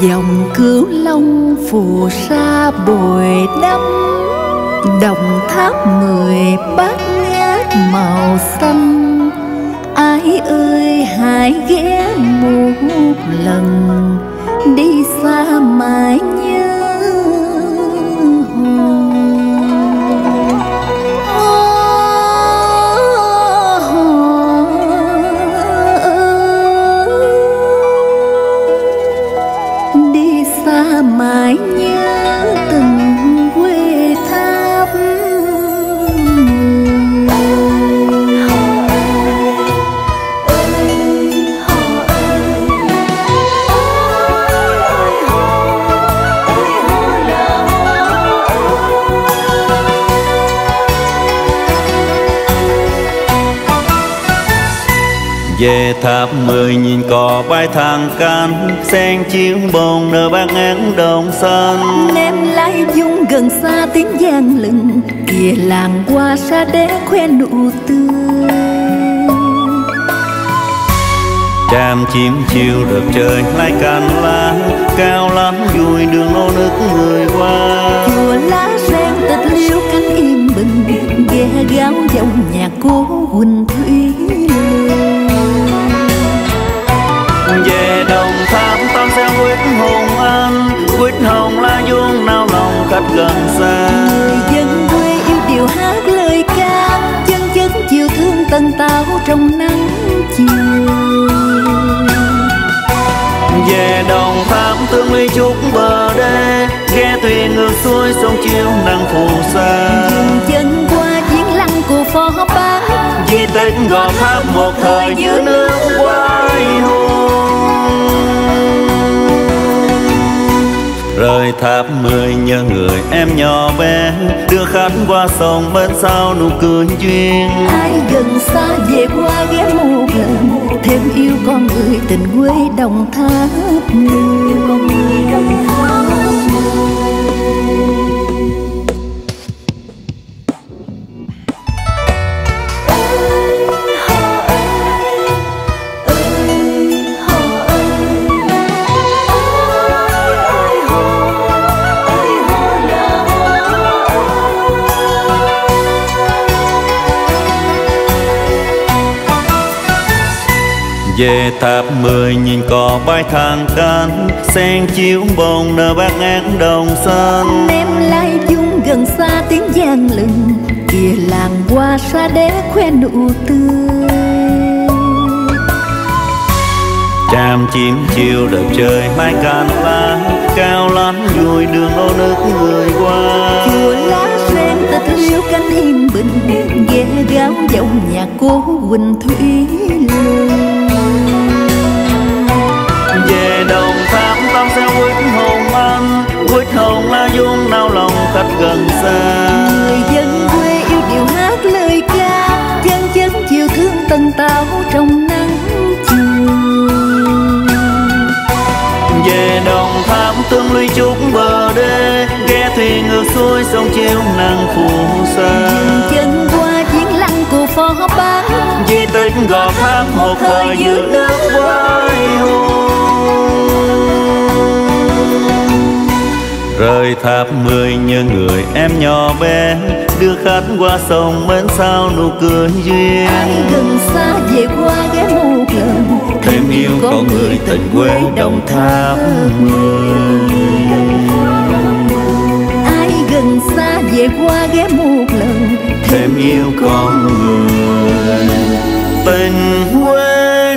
dòng cứu long phù sa bồi đắp đồng tháp mười bát ngát màu xanh. Ai ơi hãy ghé một lần. Về tháp mười nhìn cỏ bay thang can sen chiếu bồn nở bát ngán đồng xanh. Em lai dung gần xa tiếng giang lừng kìa làng qua xa đế khoe nụ tươi. Tràm chim chiều được trời lai cành lá Cao lắm vui đường nô nước người qua. Chùa lá sen tịch liêu cánh im bình ghe gáo dòng nhạc cô huỳnh thủy tần táo trong nắng chiều. Về đồng tháp tương ly chúc bờ đê Ghe thuyền ngược xuôi sông chiều nắng phù sa. Chân qua chiến lăng của phó bá Di tích gò tháp một thời như nước tháp mười nhớ người em nhỏ bé. Đưa khách qua sông bên sau nụ cười duyên. Ai gần xa về qua ghé một lần thêm yêu con người tình quê đồng tháp. Yêu con người đồng tháp. Về tháp mười nhìn cỏ bay thang can Sen chiếu bồn nở bát ngát đồng xanh. Em lai dung gần xa tiếng giang lừng kìa làng qua xa đế khoe nụ tươi. Tràm chim chiều đẹp trời mai cành lá Cao lắm vui đường nô nước người qua. Chùa lá sen tịch liêu cánh hiên bình ghe gáo dòng nhạc cô huỳnh thủy lương Về đồng tháp tam xe quýt hồng anh. Quýt hồng la vuông nao lòng khách gần xa. Người dân quê yêu điệu hát lời ca chân chân chiều thương tần táo trong nắng chiều. Về đồng tháp tương ly chúc bờ đê Ghe thuyền ngược xuôi sông chiều nắng phù sa. Chân qua chiến lăng của phó bá Di tích gò tháp một thời như nước Rời tháp mười nhớ người em nhỏ bé Đưa khách qua sông bên sau nụ cười duyên. Ai gần xa về qua ghé một lần Thêm yêu con người tình quê đồng tháp mười ai gần xa về qua ghé một lần Thêm yêu con người tình quê